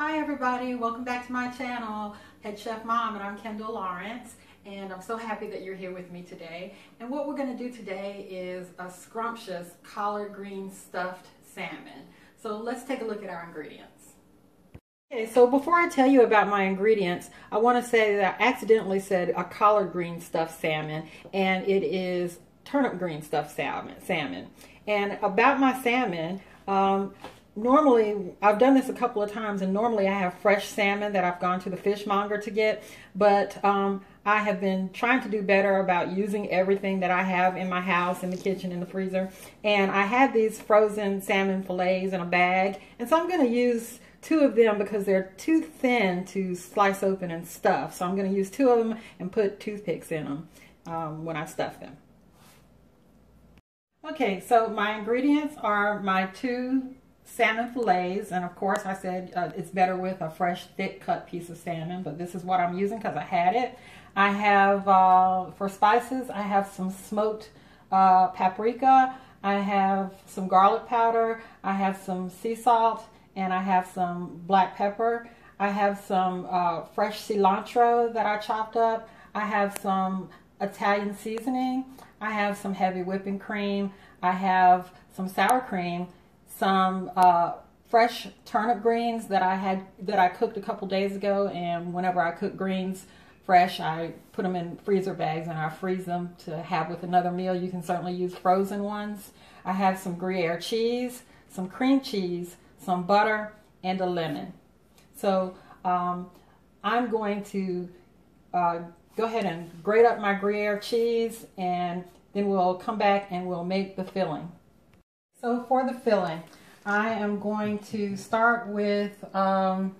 Hi everybody, welcome back to my channel, Head Chef Mom, and I'm Kendall Lawrence, and I'm so happy that you're here with me today. And what we're going to do today is a scrumptious collard green stuffed salmon. So let's take a look at our ingredients. Okay, so before I tell you about my ingredients, I want to say that I accidentally said a collard green stuffed salmon, and it is turnip green stuffed salmon. salmon. And about my salmon, um, normally I've done this a couple of times and normally I have fresh salmon that I've gone to the fishmonger to get but um, I have been trying to do better about using everything that I have in my house in the kitchen in the freezer and I had these frozen salmon fillets in a bag and so I'm going to use two of them because they're too thin to slice open and stuff so I'm going to use two of them and put toothpicks in them um, when I stuff them. Okay, so my ingredients are my two salmon fillets. And of course, I said uh, it's better with a fresh, thick cut piece of salmon, but this is what I'm using because I had it. I have, uh, for spices, I have some smoked uh, paprika. I have some garlic powder. I have some sea salt and I have some black pepper. I have some uh, fresh cilantro that I chopped up. I have some Italian seasoning. I have some heavy whipping cream. I have some sour cream some uh, fresh turnip greens that I had that I cooked a couple days ago. And whenever I cook greens fresh I put them in freezer bags and I freeze them to have with another meal. You can certainly use frozen ones. I have some Gruyere cheese some cream cheese some butter and a lemon. So um, I'm going to uh, go ahead and grate up my Gruyere cheese and then we'll come back and we'll make the filling so for the filling, I am going to start with um,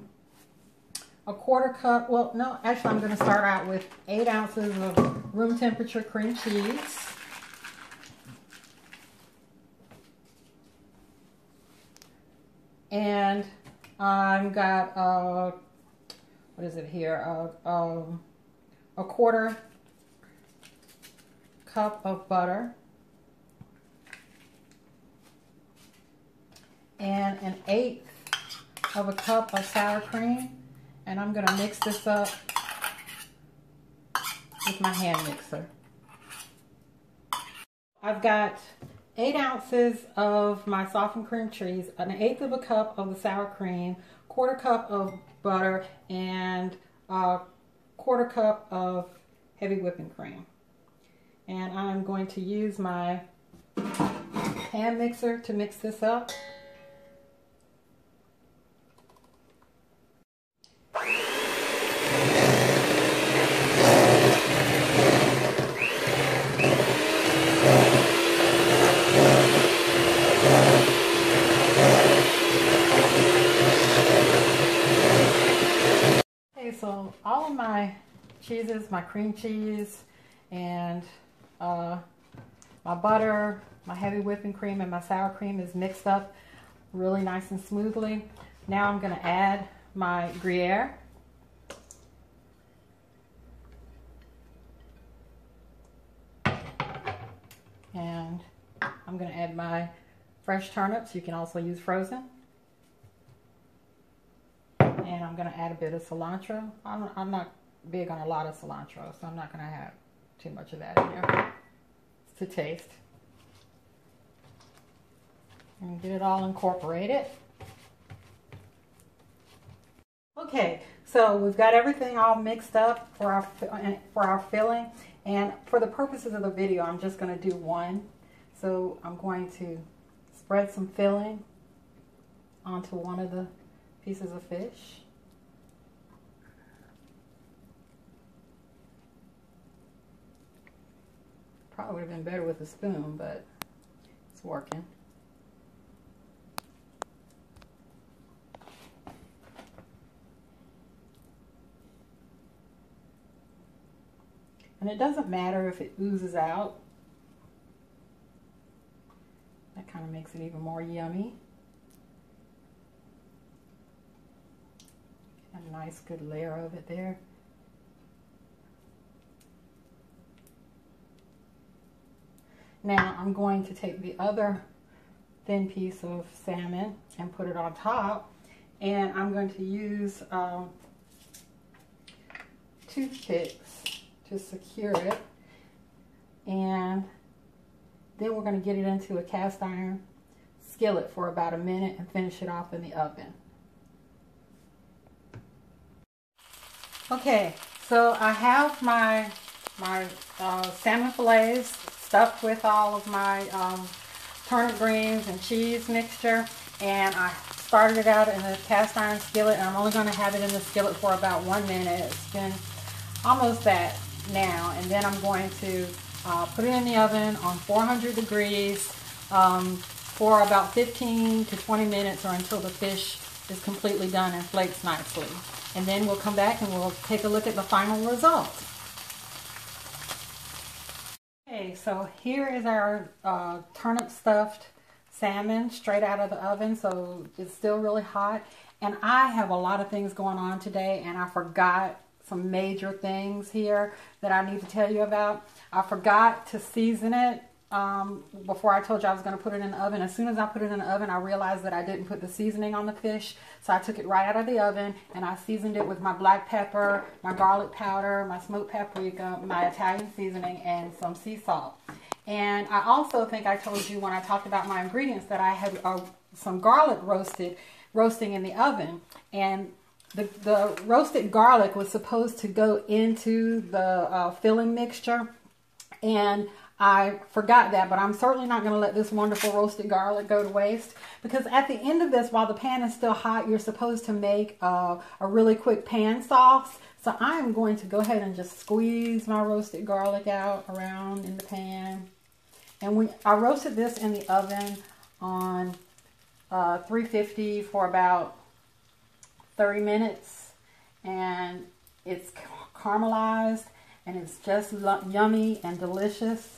a quarter cup, well, no, actually I'm going to start out with eight ounces of room temperature cream cheese. And I've got, uh, what is it here, uh, um, a quarter cup of butter. And an eighth of a cup of sour cream. And I'm going to mix this up with my hand mixer. I've got eight ounces of my softened cream cheese, an eighth of a cup of the sour cream, quarter cup of butter, and a quarter cup of heavy whipping cream. And I'm going to use my hand mixer to mix this up. so all my cheeses, my cream cheese, and uh, my butter, my heavy whipping cream, and my sour cream is mixed up really nice and smoothly. Now I'm going to add my Gruyere. And I'm going to add my fresh turnips. You can also use frozen and I'm going to add a bit of cilantro. I'm, I'm not big on a lot of cilantro, so I'm not going to have too much of that in there to taste. And get it all incorporated. Okay, so we've got everything all mixed up for our for our filling, and for the purposes of the video, I'm just going to do one. So I'm going to spread some filling onto one of the pieces of fish. Probably would have been better with a spoon, but it's working. And it doesn't matter if it oozes out. That kind of makes it even more yummy. A nice good layer of it there. Now I'm going to take the other thin piece of salmon and put it on top And I'm going to use um, toothpicks to secure it. And then we're going to get it into a cast iron skillet for about a minute and finish it off in the oven. Okay, so I have my my uh, salmon fillets stuffed with all of my um, turnip greens and cheese mixture and I started it out in a cast iron skillet and I'm only going to have it in the skillet for about one minute. It's been almost that now and then I'm going to uh, put it in the oven on 400 degrees um, for about 15 to 20 minutes or until the fish is completely done and flakes nicely. And then we'll come back and we'll take a look at the final result. Okay, so here is our uh, turnip stuffed salmon straight out of the oven. So it's still really hot. And I have a lot of things going on today and I forgot some major things here that I need to tell you about. I forgot to season it um, before I told you I was going to put it in the oven. As soon as I put it in the oven, I realized that I didn't put the seasoning on the fish. So I took it right out of the oven and I seasoned it with my black pepper, my garlic powder, my smoked paprika, my Italian seasoning, and some sea salt. And I also think I told you when I talked about my ingredients that I had uh, some garlic roasted, roasting in the oven. And the, the roasted garlic was supposed to go into the uh, filling mixture. And I forgot that, but I'm certainly not going to let this wonderful roasted garlic go to waste because at the end of this, while the pan is still hot, you're supposed to make uh, a really quick pan sauce. So I'm going to go ahead and just squeeze my roasted garlic out around in the pan. And we, I roasted this in the oven on uh, 350 for about 30 minutes and it's caramelized and it's just yummy and delicious.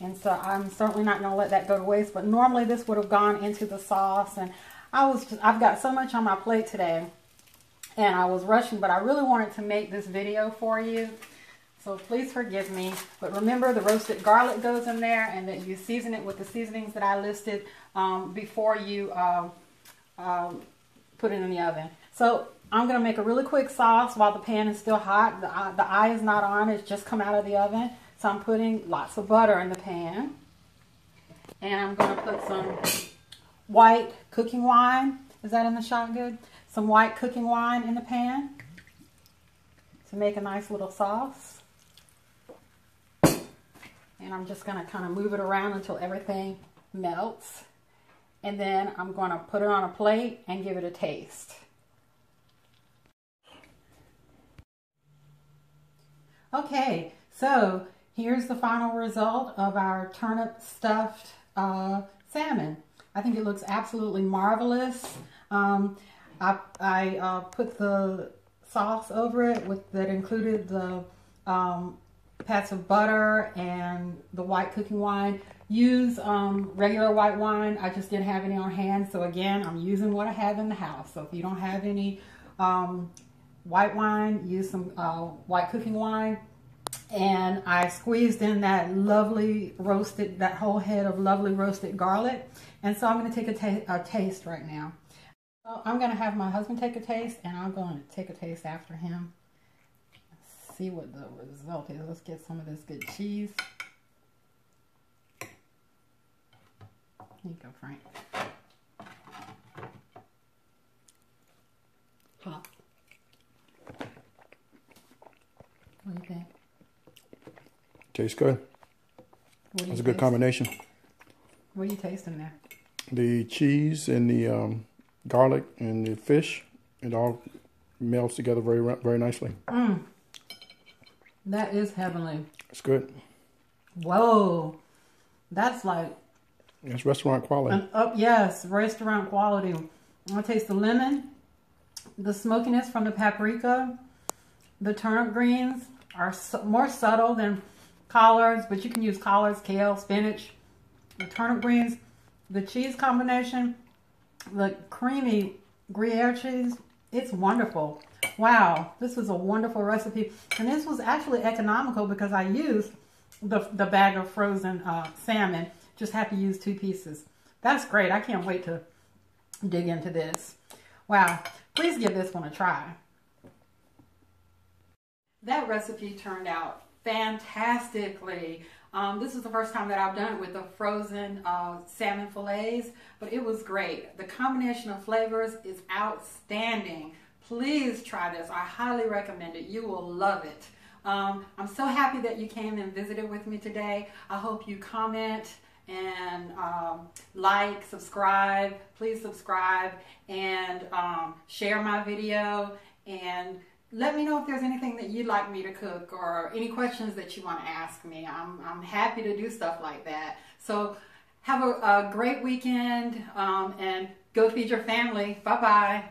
And so I'm certainly not going to let that go to waste. But normally this would have gone into the sauce. And I was just, I've got so much on my plate today. And I was rushing, but I really wanted to make this video for you. So please forgive me. But remember the roasted garlic goes in there and that you season it with the seasonings that I listed um, before you uh, um, put it in the oven. So I'm going to make a really quick sauce while the pan is still hot. The, uh, the eye is not on. It's just come out of the oven. So I'm putting lots of butter in the pan. And I'm going to put some white cooking wine. Is that in the shot good? Some white cooking wine in the pan to make a nice little sauce. And I'm just going to kind of move it around until everything melts. And then I'm going to put it on a plate and give it a taste. Okay, so Here's the final result of our turnip stuffed uh, salmon. I think it looks absolutely marvelous. Um, I, I uh, put the sauce over it with that included the um, pats of butter and the white cooking wine. Use um, regular white wine. I just didn't have any on hand. So again, I'm using what I have in the house. So if you don't have any um, white wine, use some uh, white cooking wine and I squeezed in that lovely roasted, that whole head of lovely roasted garlic. And so I'm going to take a, ta a taste right now. So I'm going to have my husband take a taste, and I'm going to take a taste after him. See what the result is. Let's get some of this good cheese. Here you go, Frank. Hot. What do you think? Tastes good. That's a good taste? combination. What are you tasting there? The cheese and the um, garlic and the fish, it all melts together very very nicely. Mm. That is heavenly. It's good. Whoa, that's like. It's restaurant quality. An up, yes, restaurant quality. I taste the lemon, the smokiness from the paprika, the turnip greens are so, more subtle than collards, but you can use collards, kale, spinach, the turnip greens, the cheese combination, the creamy Gruyere cheese. It's wonderful. Wow, this was a wonderful recipe. And this was actually economical because I used the, the bag of frozen uh, salmon. Just have to use two pieces. That's great. I can't wait to dig into this. Wow, please give this one a try. That recipe turned out fantastically. Um, this is the first time that I've done it with the frozen uh, salmon fillets, but it was great. The combination of flavors is outstanding. Please try this. I highly recommend it. You will love it. Um, I'm so happy that you came and visited with me today. I hope you comment and um, like, subscribe. Please subscribe and um, share my video and let me know if there's anything that you'd like me to cook or any questions that you want to ask me. I'm, I'm happy to do stuff like that. So have a, a great weekend um, and go feed your family. Bye-bye.